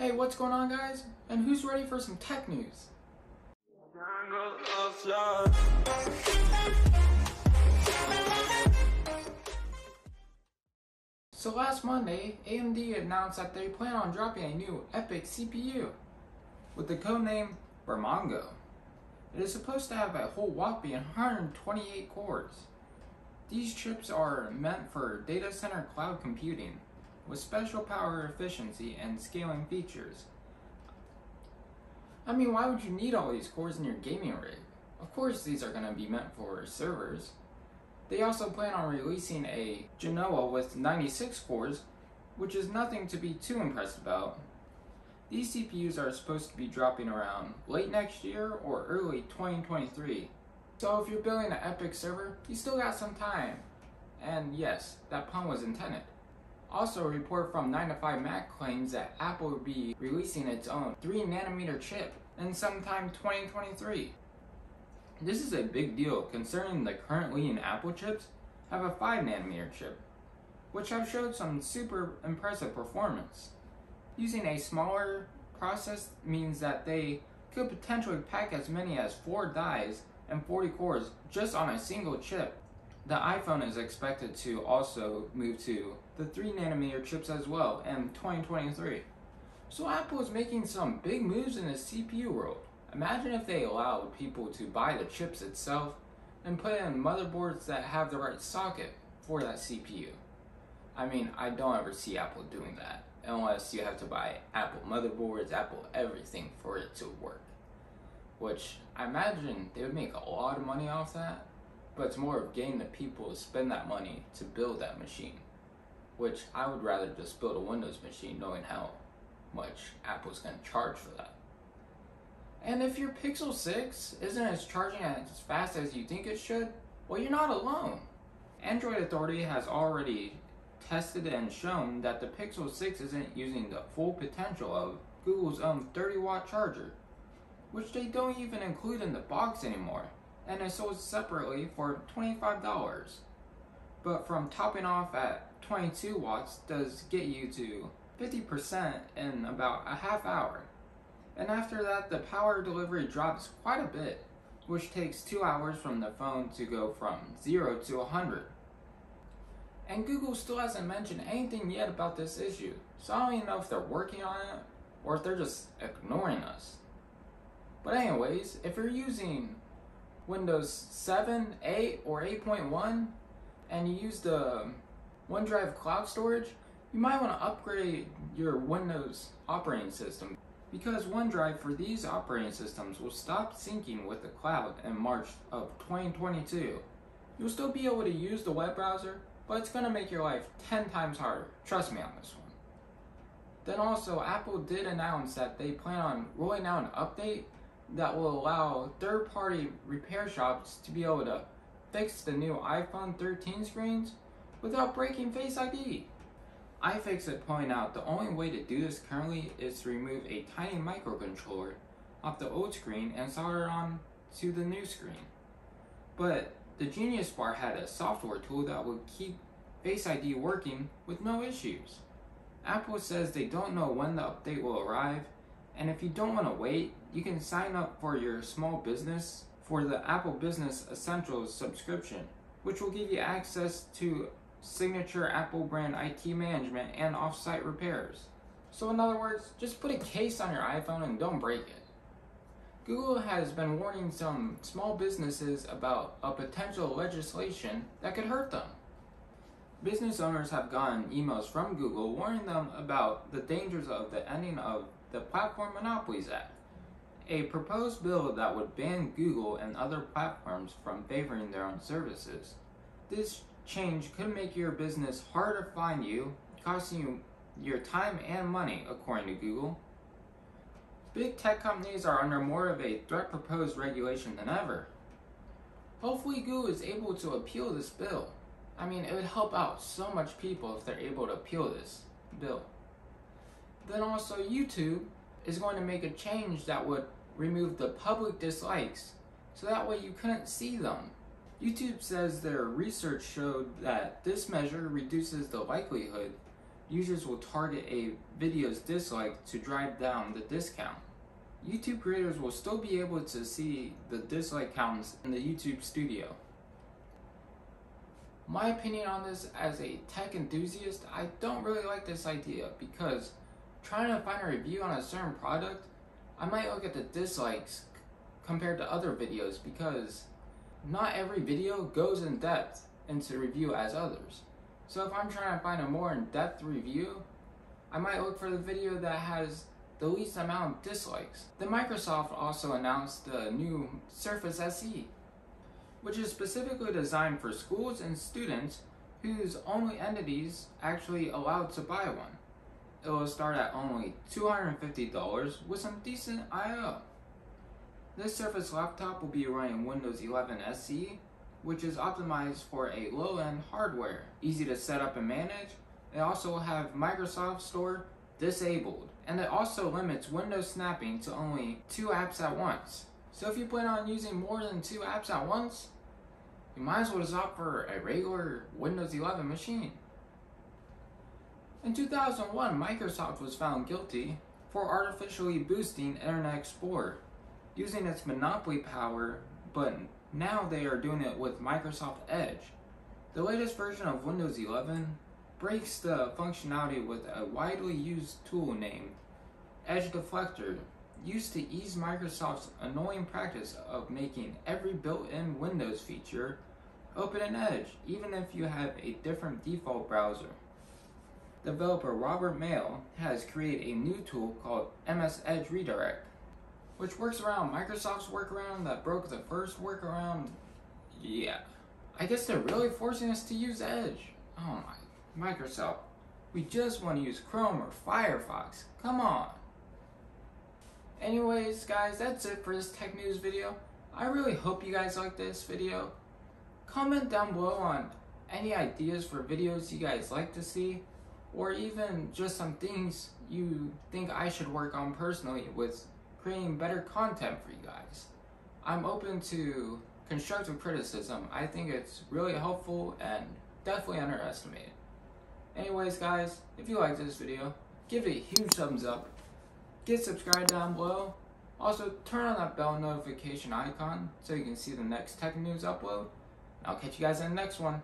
Hey, what's going on, guys? And who's ready for some tech news? So last Monday, AMD announced that they plan on dropping a new EPYC CPU with the codename Bergamo. It is supposed to have a whole whopping 128 cores. These chips are meant for data center cloud computing with special power efficiency and scaling features. I mean, why would you need all these cores in your gaming rig? Of course, these are going to be meant for servers. They also plan on releasing a Genoa with 96 cores, which is nothing to be too impressed about. These CPUs are supposed to be dropping around late next year or early 2023. So if you're building an epic server, you still got some time. And yes, that pun was intended. Also, a report from 9to5Mac claims that Apple will be releasing its own 3nm chip in sometime 2023. This is a big deal concerning the currently in Apple chips have a 5nm chip, which have showed some super impressive performance. Using a smaller process means that they could potentially pack as many as 4 dies and 40 cores just on a single chip the iPhone is expected to also move to the 3 nanometer chips as well in 2023. So Apple is making some big moves in the CPU world. Imagine if they allowed people to buy the chips itself and put in motherboards that have the right socket for that CPU. I mean, I don't ever see Apple doing that unless you have to buy Apple motherboards, Apple everything for it to work. Which I imagine they would make a lot of money off that but it's more of getting the people to spend that money to build that machine. Which I would rather just build a Windows machine knowing how much Apple's going to charge for that. And if your Pixel 6 isn't as charging as fast as you think it should, well, you're not alone. Android Authority has already tested and shown that the Pixel 6 isn't using the full potential of Google's own 30 watt charger, which they don't even include in the box anymore and is sold separately for $25. But from topping off at 22 watts does get you to 50% in about a half hour. And after that, the power delivery drops quite a bit, which takes 2 hours from the phone to go from 0 to 100. And Google still hasn't mentioned anything yet about this issue, so I don't even know if they're working on it or if they're just ignoring us. But anyways, if you're using Windows 7, 8, or 8.1, and you use the um, OneDrive cloud storage, you might want to upgrade your Windows operating system because OneDrive for these operating systems will stop syncing with the cloud in March of 2022. You'll still be able to use the web browser, but it's going to make your life 10 times harder. Trust me on this one. Then also, Apple did announce that they plan on rolling out an update that will allow third party repair shops to be able to fix the new iPhone 13 screens without breaking Face ID. iFixit point out the only way to do this currently is to remove a tiny microcontroller off the old screen and solder it on to the new screen. But the Genius Bar had a software tool that would keep Face ID working with no issues. Apple says they don't know when the update will arrive and if you don't want to wait, you can sign up for your small business for the Apple Business Essentials subscription, which will give you access to signature Apple brand IT management and offsite repairs. So, in other words, just put a case on your iPhone and don't break it. Google has been warning some small businesses about a potential legislation that could hurt them. Business owners have gotten emails from Google warning them about the dangers of the ending of the Platform Monopolies Act, a proposed bill that would ban Google and other platforms from favoring their own services. This change could make your business harder to find you, costing you your time and money, according to Google. Big tech companies are under more of a threat proposed regulation than ever. Hopefully, Google is able to appeal this bill. I mean, it would help out so much people if they're able to appeal this bill. Then also YouTube is going to make a change that would remove the public dislikes so that way you couldn't see them. YouTube says their research showed that this measure reduces the likelihood users will target a video's dislike to drive down the discount. YouTube creators will still be able to see the dislike counts in the YouTube studio. My opinion on this as a tech enthusiast, I don't really like this idea because trying to find a review on a certain product, I might look at the dislikes compared to other videos because not every video goes in depth into review as others. So if I'm trying to find a more in-depth review, I might look for the video that has the least amount of dislikes. Then Microsoft also announced the new Surface SE, which is specifically designed for schools and students whose only entities actually allowed to buy one. It will start at only $250 with some decent I.O. This Surface laptop will be running Windows 11 SE, which is optimized for a low-end hardware, easy to set up and manage. It also will have Microsoft Store disabled, and it also limits Windows snapping to only two apps at once. So if you plan on using more than two apps at once, you might as well just opt for a regular Windows 11 machine. In 2001, Microsoft was found guilty for artificially boosting Internet Explorer using its monopoly power, but now they are doing it with Microsoft Edge. The latest version of Windows 11 breaks the functionality with a widely used tool named Edge Deflector, used to ease Microsoft's annoying practice of making every built-in Windows feature open in Edge, even if you have a different default browser. Developer Robert Maehl has created a new tool called MS Edge Redirect, which works around Microsoft's workaround that broke the first workaround. Yeah. I guess they're really forcing us to use Edge. Oh my Microsoft. We just want to use Chrome or Firefox. Come on. Anyways, guys, that's it for this tech news video. I really hope you guys like this video. Comment down below on any ideas for videos you guys like to see, or even just some things you think I should work on personally with creating better content for you guys. I'm open to constructive criticism. I think it's really helpful and definitely underestimated. Anyways, guys, if you liked this video, give it a huge thumbs up. Get subscribed down below. Also, turn on that bell notification icon so you can see the next tech news upload. I'll catch you guys in the next one.